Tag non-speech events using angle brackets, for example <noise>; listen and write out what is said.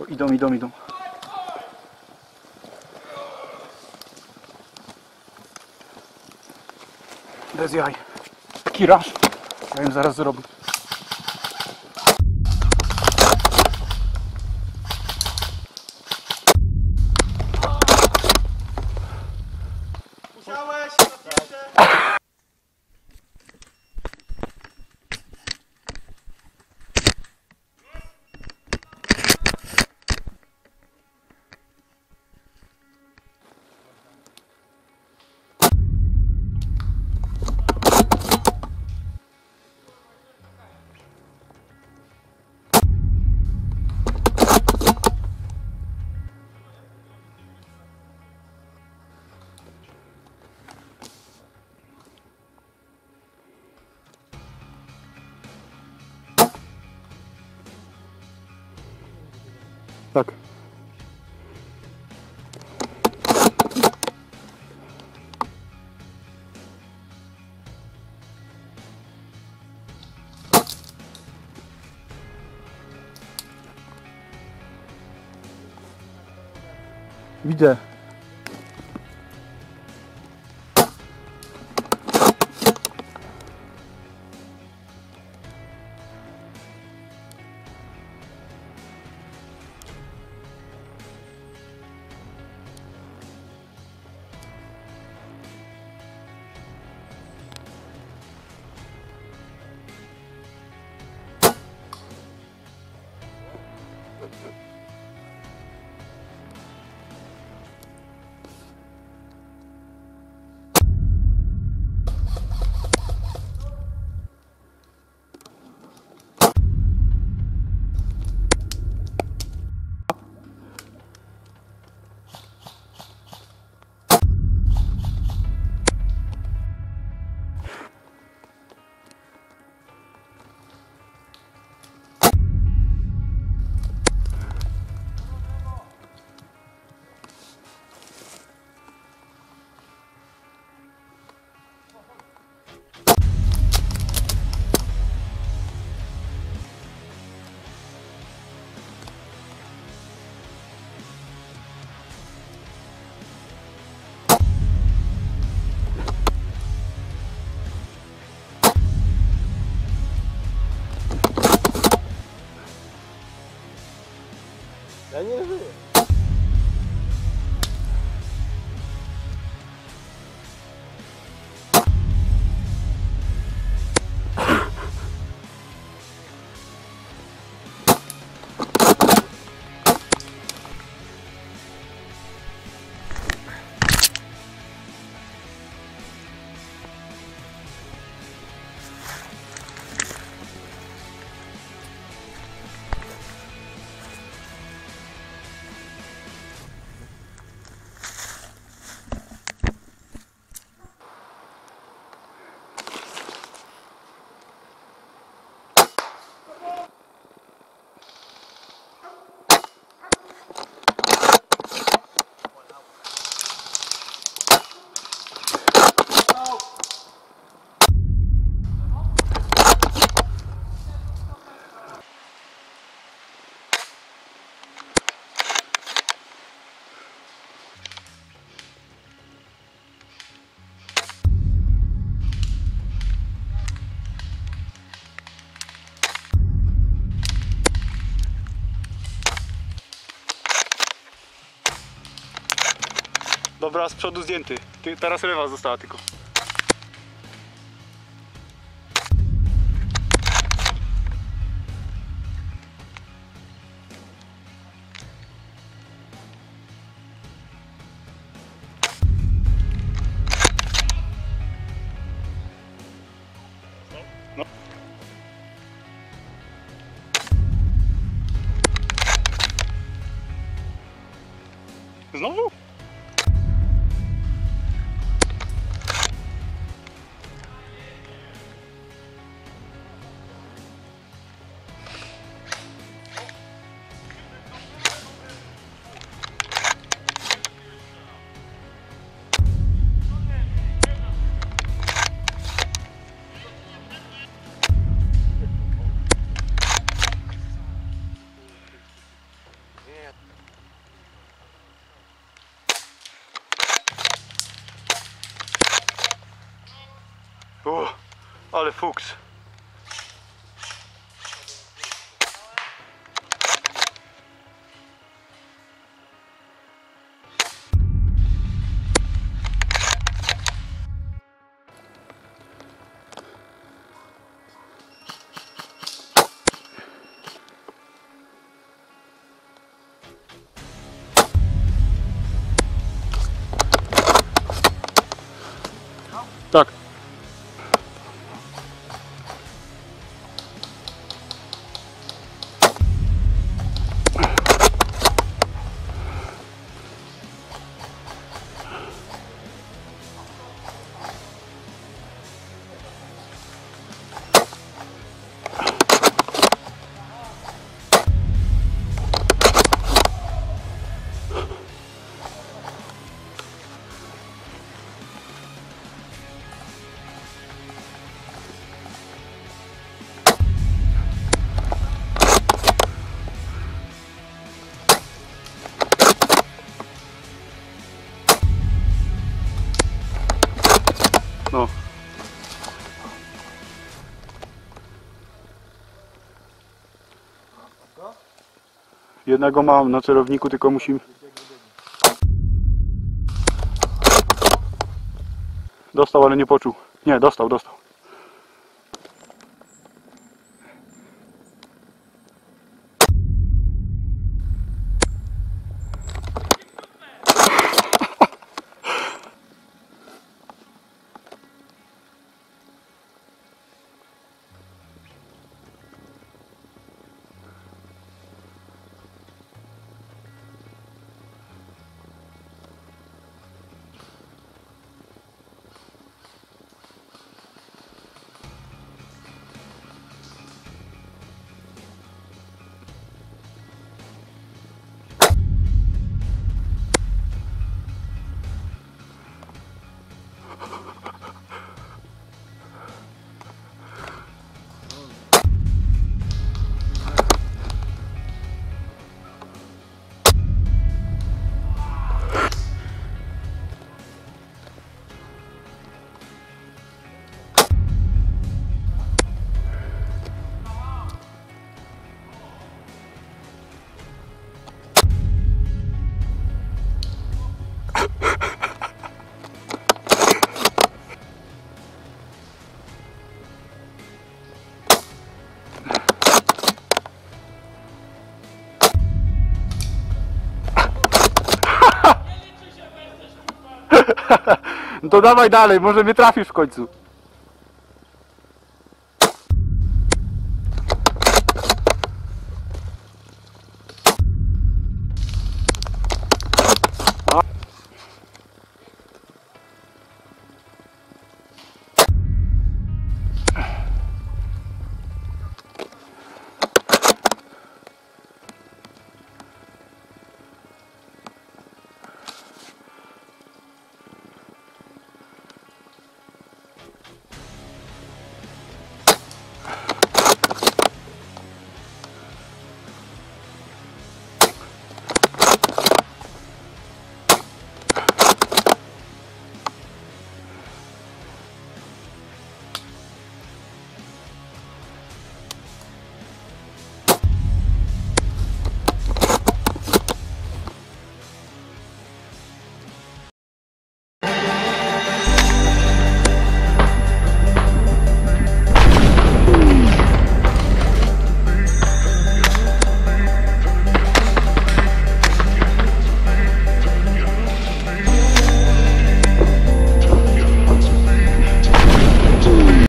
O, idą, idą, idą. Bez jaj. Taki rasz. Ja im zaraz zrobię. Widzę. Ja nie żyję. Dobra, z przodu zdjęty. Ty, teraz lewa została tylko. No. Znowu? Ale fuchs. Так. Jednego mam na celowniku, tylko musi... Dostał, ale nie poczuł. Nie, dostał, dostał. <laughs> to dawaj dalej, może mnie trafisz w końcu.